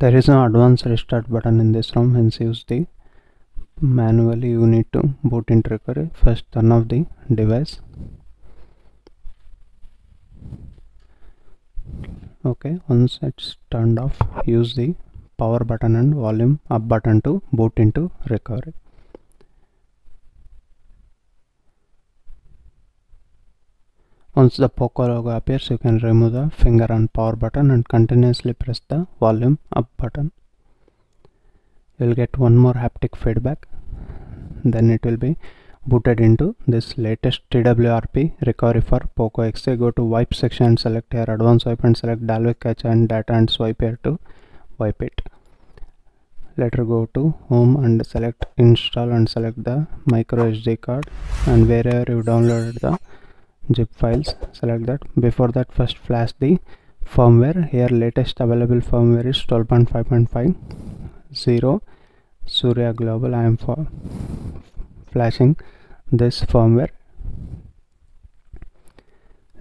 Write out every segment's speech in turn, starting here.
there is no advanced restart button in this ROM hence use the manually you need to boot into recovery. First turn off the device. Okay once it's turned off use the power button and volume up button to boot into recovery Once the Poco logo appears, you can remove the finger and power button and continuously press the volume up button. You will get one more haptic feedback. Then it will be booted into this latest TWRP recovery for Poco X3. Go to wipe section and select here advanced wipe and select Dalvik cache and data and swipe here to wipe it. Later go to home and select install and select the micro SD card and wherever you downloaded the zip files select that. Before that first flash the firmware. Here latest available firmware is 12.5.5 0 surya global i am for flashing this firmware.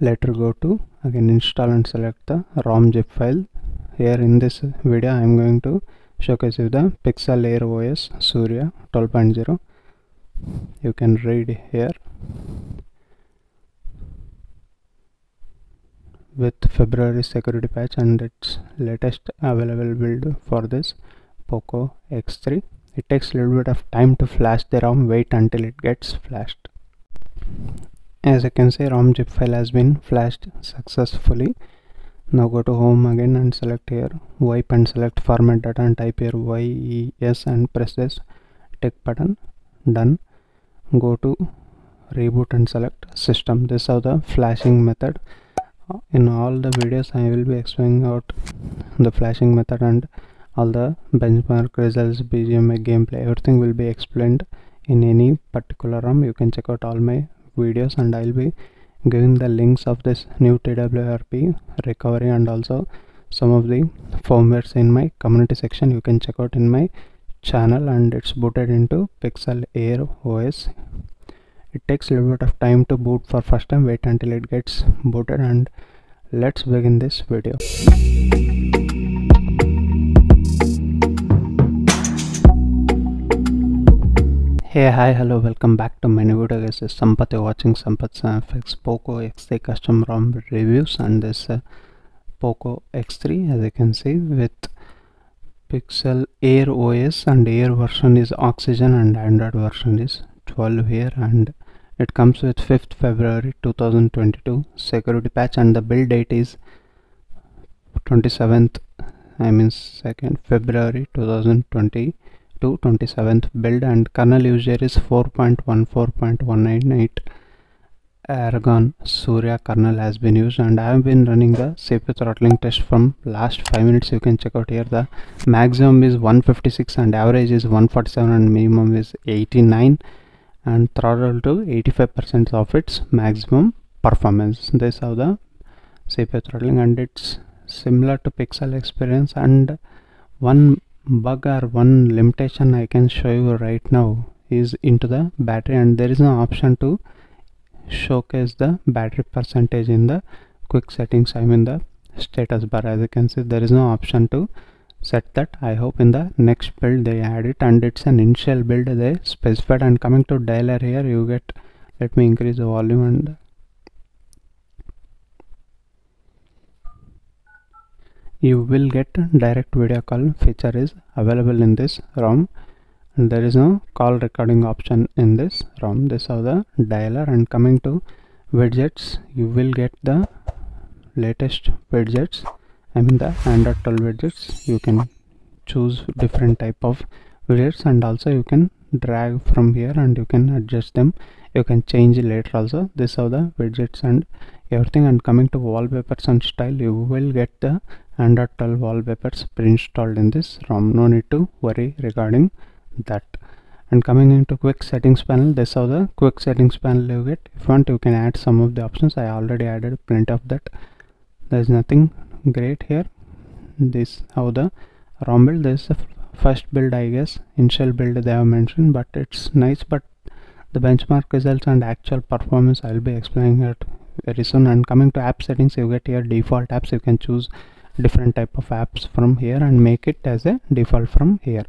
Later go to again install and select the rom zip file. Here in this video i am going to showcase you the pixel air os surya 12.0 you can read here with February security patch and its latest available build for this Poco X3 it takes a little bit of time to flash the ROM. Wait until it gets flashed. As you can see ROM zip file has been flashed successfully. Now go to home again and select here. Wipe and select format data and type here yes and press this tick button. Done. Go to reboot and select system. This is how the flashing method in all the videos I will be explaining out the flashing method and all the benchmark results BGMI gameplay everything will be explained in any particular ROM you can check out all my videos and I'll be giving the links of this new TWRP recovery and also some of the firmwares in my community section. You can check out in my channel and it's booted into Pixel Air OS it takes a little bit of time to boot for first time. Wait until it gets booted and let's begin this video. Hey hi hello welcome back to my new video guys. This is Sampath. You're watching Sampath FX Poco X3 custom ROM reviews and this uh, Poco X3 as you can see with Pixel Air OS and Air version is Oxygen and Android version is 12 here and it comes with 5th February 2022 security patch and the build date is 27th I mean 2nd February 2022 27th build and kernel user is 4.14.198 Aragon Surya kernel has been used and I have been running the CPU throttling test from last 5 minutes. You can check out here. The maximum is 156 and average is 147 and minimum is 89 and throttle to 85% of its maximum performance. This is how the CPU throttling and it's similar to pixel experience. And one bug or one limitation I can show you right now is into the battery. And there is no option to showcase the battery percentage in the quick settings I mean the status bar. As you can see there is no option to set that i hope in the next build they add it and it's an initial build. They specified and coming to dialer here you get let me increase the volume and you will get direct video call. Feature is available in this ROM. And there is no call recording option in this ROM. This is the dialer and coming to widgets you will get the latest widgets I mean the Android 12 widgets you can choose different type of widgets and also you can drag from here and you can adjust them. You can change later also. This are the widgets and everything. And coming to wallpapers and style you will get the Android 12 wallpapers pre-installed in this. ROM no need to worry regarding that. And coming into quick settings panel this are the quick settings panel you get. If you want you can add some of the options. I already added plenty of that. There's nothing great here. This how the ROM build? This is the first build I guess. Initial build they have mentioned but it's nice. But the benchmark results and actual performance I'll be explaining it very soon. And coming to app settings you get here default apps. You can choose different type of apps from here and make it as a default from here.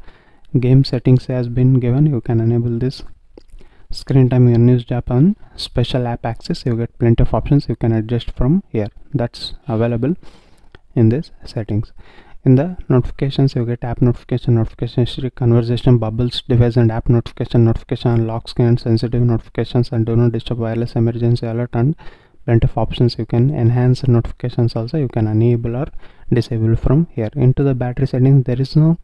Game settings has been given. You can enable this. Screen time unused app on special app access. You get plenty of options. You can adjust from here. That's available in this settings. In the notifications you get app notification notification history conversation bubbles device and app notification notification lock screen sensitive notifications and do not disturb wireless emergency alert and plenty of options you can enhance notifications also. You can enable or disable from here. Into the battery settings there is no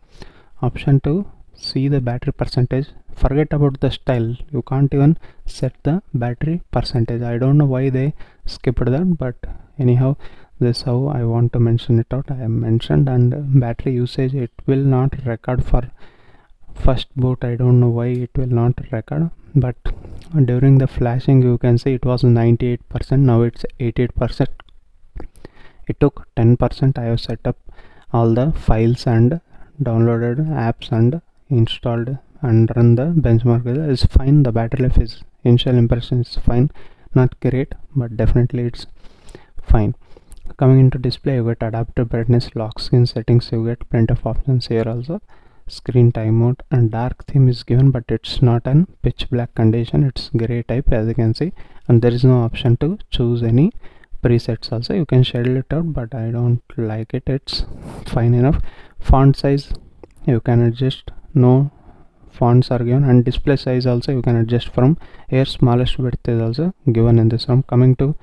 option to see the battery percentage. Forget about the style. You can't even set the battery percentage. I don't know why they skipped that but anyhow this how I want to mention it out. I have mentioned and battery usage it will not record for first boot. I don't know why it will not record but during the flashing you can see it was 98% now it's 88% it took 10% I have set up all the files and downloaded apps and installed and run the benchmark. Is fine. The battery life is initial impression is fine. Not great but definitely it's fine coming into display you get adaptive brightness lock screen settings you get plenty of options here also. Screen timeout and dark theme is given but it's not an pitch black condition it's gray type as you can see. And there is no option to choose any presets also. You can schedule it out but i don't like it. It's fine enough. Font size you can adjust. No fonts are given. And display size also you can adjust from here. Smallest width is also given in this ROM coming to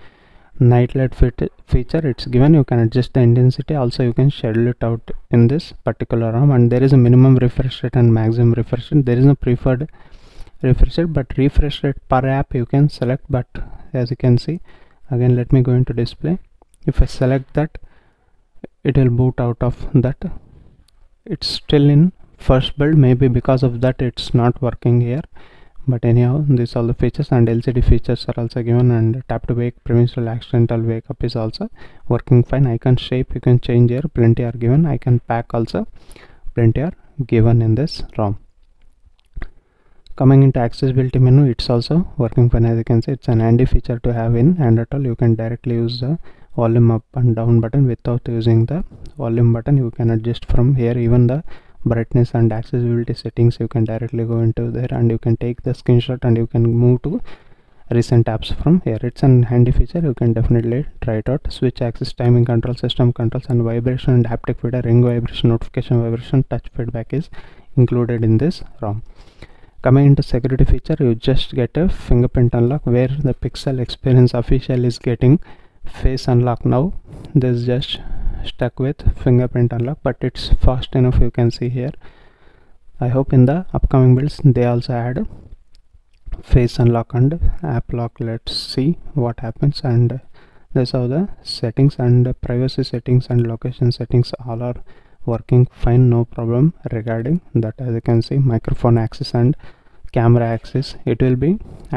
night light feature. It's given. You can adjust the intensity. Also you can schedule it out in this particular ROM and there is a minimum refresh rate and maximum refresh rate. There is no preferred refresh rate but refresh rate per app you can select. But as you can see again let me go into display. If I select that it will boot out of that. It's still in first build. Maybe because of that it's not working here but anyhow these all the features and LCD features are also given and tap to wake prevention accidental wake up is also working fine. Icon shape you can change here. Plenty are given. Icon pack also. Plenty are given in this ROM. Coming into accessibility menu it's also working fine. As you can see it's an handy feature to have in Android you can directly use the volume up and down button without using the volume button. You can adjust from here even the brightness and accessibility settings. You can directly go into there and you can take the screenshot and you can move to recent apps from here. It's an handy feature. You can definitely try it out. Switch access timing control system controls and vibration and haptic feedback ring vibration notification vibration touch feedback is included in this ROM. Coming into security feature you just get a fingerprint unlock where the pixel experience official is getting face unlock now. This just stuck with fingerprint unlock but it's fast enough you can see here. I hope in the upcoming builds they also add face unlock and app lock. Let's see what happens. And this how the settings and privacy settings and location settings all are working fine no problem regarding that. As you can see microphone access and camera access it will be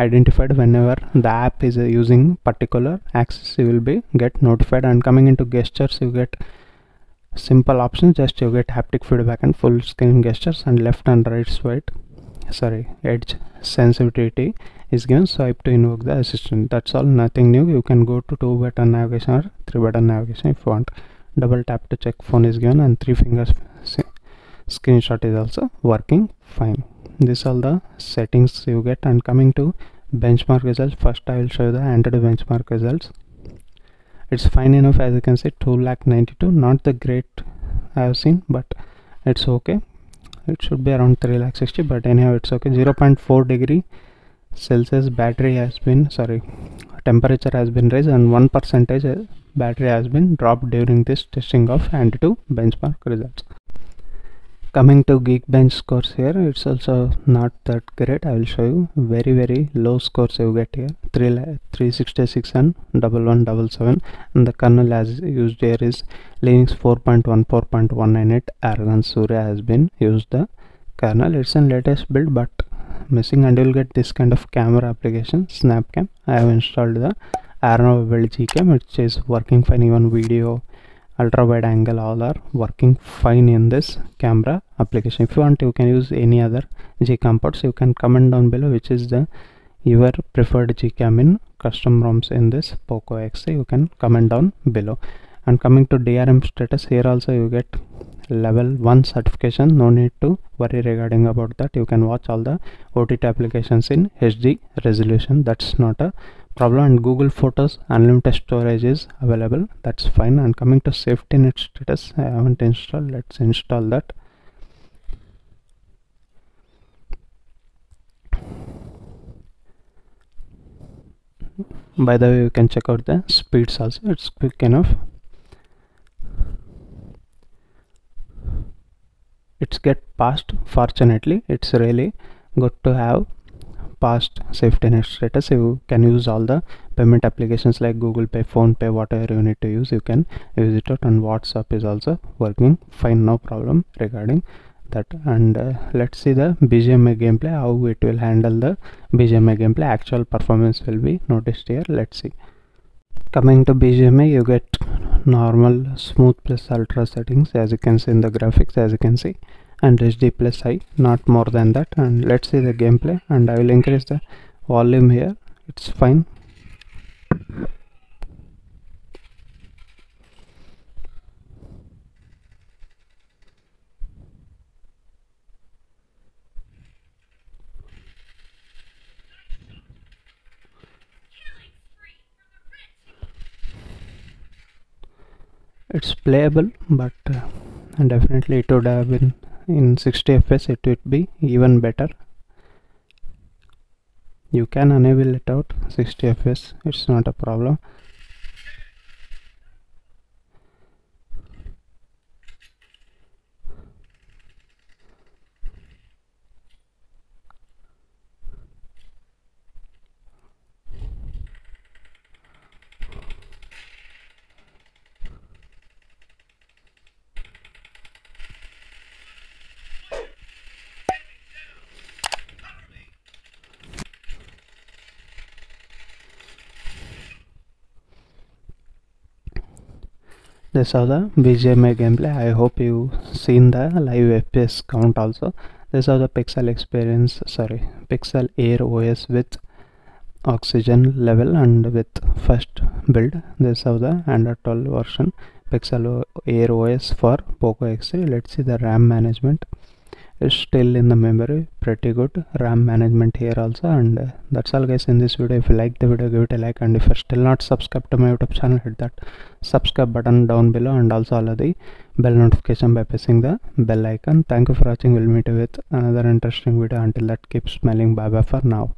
identified whenever the app is uh, using particular access you will be get notified and coming into gestures you get simple options just you get haptic feedback and full screen gestures and left and right swipe sorry edge sensitivity is given swipe to invoke the assistant that's all nothing new you can go to two button navigation or three button navigation if you want double tap to check phone is given and three fingers screenshot is also working fine. This all the settings you get. And coming to benchmark results first I will show you the Android benchmark results. It's fine enough as you can see 2 lakh 92 not the great I have seen but it's okay. It should be around 3 lakh 60 but anyhow it's okay. 0.4 degree Celsius battery has been sorry temperature has been raised and 1 percentage battery has been dropped during this testing of Antutu benchmark results coming to geekbench scores here it's also not that great. I will show you. Very very low scores you get here. 3 366 and 1177 and the kernel as used here is linux 4.14.198 argon surya has been used the kernel. It's a latest build but missing and you'll get this kind of camera application snapcam. I have installed the arno build gcam which is working fine. Even video ultra wide angle all are working fine in this camera application. If you want you can use any other gcam ports you can comment down below which is the your preferred gcam in custom roms in this poco x. You can comment down below. And coming to DRM status here also you get level 1 certification. No need to worry regarding about that. You can watch all the OTT applications in HD resolution. That's not a problem and Google Photos unlimited storage is available. That's fine. And coming to safety net status I haven't installed. Let's install that. By the way you can check out the speeds also. It's quick enough. It's get passed fortunately. It's really good to have past safety net status. You can use all the payment applications like google pay PhonePe whatever you need to use you can use it out. And whatsapp is also working fine no problem regarding that. And uh, let's see the bgmi gameplay how it will handle the bgmi gameplay. Actual performance will be noticed here. Let's see. Coming to bgmi you get normal smooth plus ultra settings as you can see in the graphics as you can see and HD plus I not more than that. And let's see the gameplay and I will increase the volume here. It's fine. It's playable but uh, definitely it would have been in 60 fps it would be even better. You can enable it out. 60 fps it's not a problem this is the BGMI gameplay. I hope you seen the live FPS count also. This is the pixel experience sorry pixel air OS with oxygen level and with first build. This is the Android 12 version pixel air OS for Poco X3 let's see the RAM management is still in the memory pretty good. Ram management here also and uh, that's all guys in this video. If you like the video give it a like and if you're still not subscribed to my youtube channel hit that subscribe button down below and also allow the bell notification by pressing the bell icon. Thank you for watching. We'll meet you with another interesting video. Until that keep smiling bye bye for now